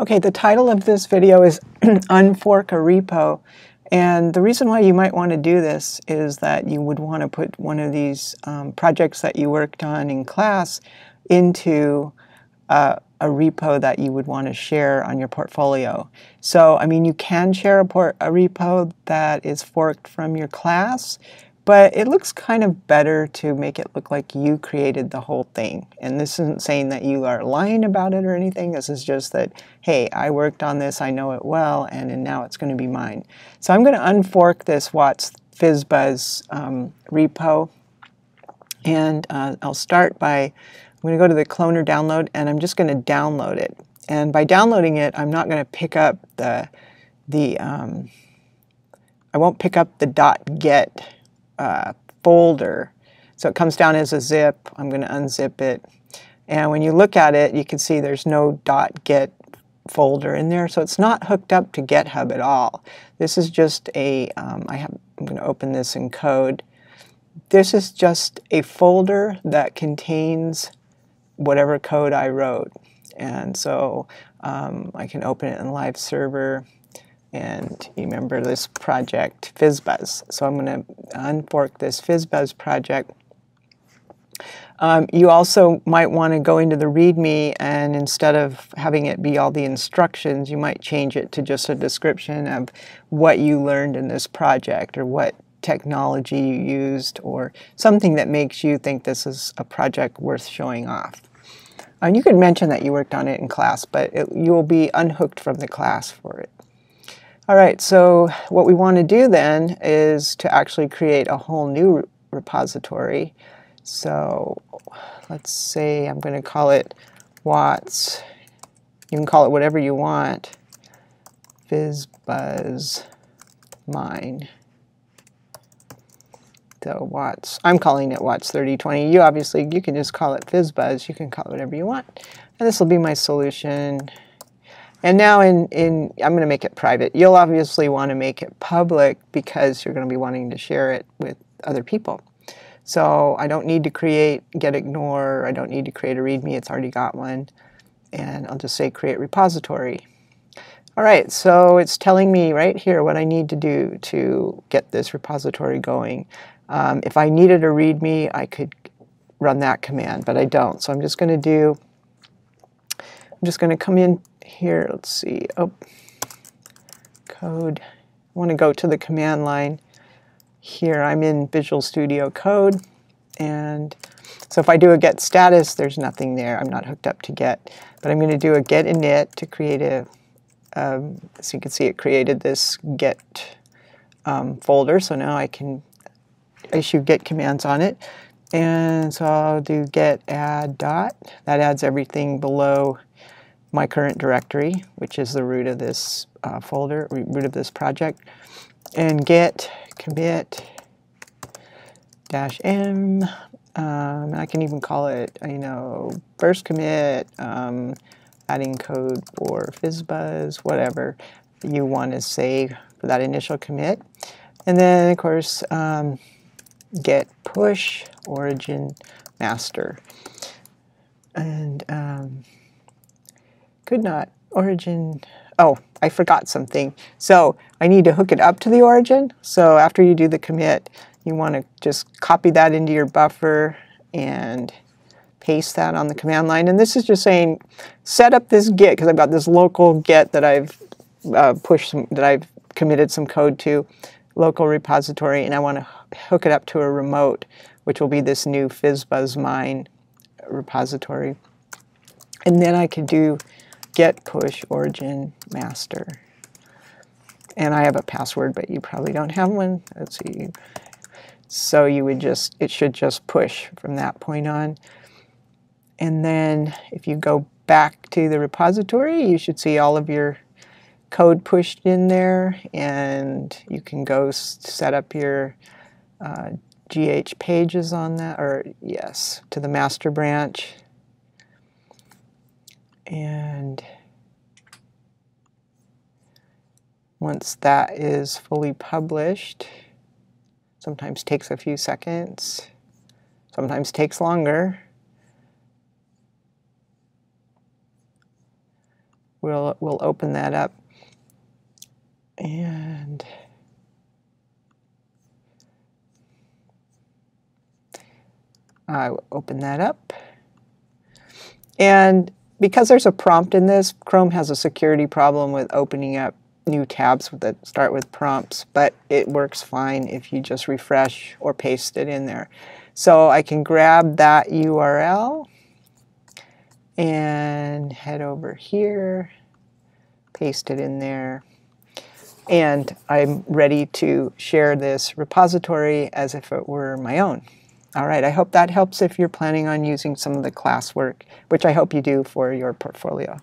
Okay, the title of this video is Unfork a Repo. And the reason why you might want to do this is that you would want to put one of these um, projects that you worked on in class into uh, a repo that you would want to share on your portfolio. So, I mean, you can share a, a repo that is forked from your class, but it looks kind of better to make it look like you created the whole thing. And this isn't saying that you are lying about it or anything. This is just that, hey, I worked on this, I know it well, and, and now it's going to be mine. So I'm going to unfork this Watts FizzBuzz um, repo. And uh, I'll start by, I'm going to go to the Clone or download, and I'm just going to download it. And by downloading it, I'm not going to pick up the, the um, I won't pick up the dot .git uh, folder. So it comes down as a zip. I'm going to unzip it. And when you look at it, you can see there's no dot .git folder in there. So it's not hooked up to GitHub at all. This is just a. Um, I have, I'm going to open this in code. This is just a folder that contains whatever code I wrote. And so um, I can open it in live server and you remember this project, FizzBuzz. So I'm going to unfork this FizzBuzz project. Um, you also might want to go into the README and instead of having it be all the instructions, you might change it to just a description of what you learned in this project or what technology you used or something that makes you think this is a project worth showing off. And you could mention that you worked on it in class, but it, you will be unhooked from the class for it. All right, so what we want to do then is to actually create a whole new repository. So let's say I'm going to call it Watts. You can call it whatever you want. FizzBuzz mine. So Watts, I'm calling it Watts 3020. You obviously, you can just call it FizzBuzz. You can call it whatever you want. And this will be my solution. And now in, in I'm going to make it private. You'll obviously want to make it public because you're going to be wanting to share it with other people. So I don't need to create gitignore. I don't need to create a README. It's already got one. And I'll just say create repository. All right, so it's telling me right here what I need to do to get this repository going. Um, if I needed a README, I could run that command, but I don't. So I'm just going to do, I'm just going to come in here, let's see, oh, code. I want to go to the command line. Here I'm in Visual Studio Code, and so if I do a git status, there's nothing there. I'm not hooked up to Git, but I'm going to do a git init to create a, um, so you can see it created this git um, folder, so now I can issue git commands on it. And so I'll do git add dot. That adds everything below my current directory, which is the root of this uh, folder, root of this project, and git commit dash m. Um, I can even call it, you know, first commit, um, adding code for FizzBuzz, whatever you want to say for that initial commit. And then, of course, um, git push origin master. And um, could not. Origin, oh, I forgot something. So I need to hook it up to the origin. So after you do the commit, you want to just copy that into your buffer and paste that on the command line. And this is just saying, set up this Git, because I've got this local Git that I've uh, pushed, some, that I've committed some code to, local repository, and I want to hook it up to a remote, which will be this new FizzBuzz mine repository. And then I can do git push origin master. And I have a password, but you probably don't have one. Let's see. So you would just, it should just push from that point on. And then if you go back to the repository, you should see all of your code pushed in there. And you can go set up your uh, GH pages on that, or yes, to the master branch and once that is fully published, sometimes takes a few seconds, sometimes takes longer, we'll, we'll open that up. And I will open that up. And because there's a prompt in this, Chrome has a security problem with opening up new tabs that start with prompts, but it works fine if you just refresh or paste it in there. So I can grab that URL and head over here, paste it in there, and I'm ready to share this repository as if it were my own. All right, I hope that helps if you're planning on using some of the classwork, which I hope you do for your portfolio.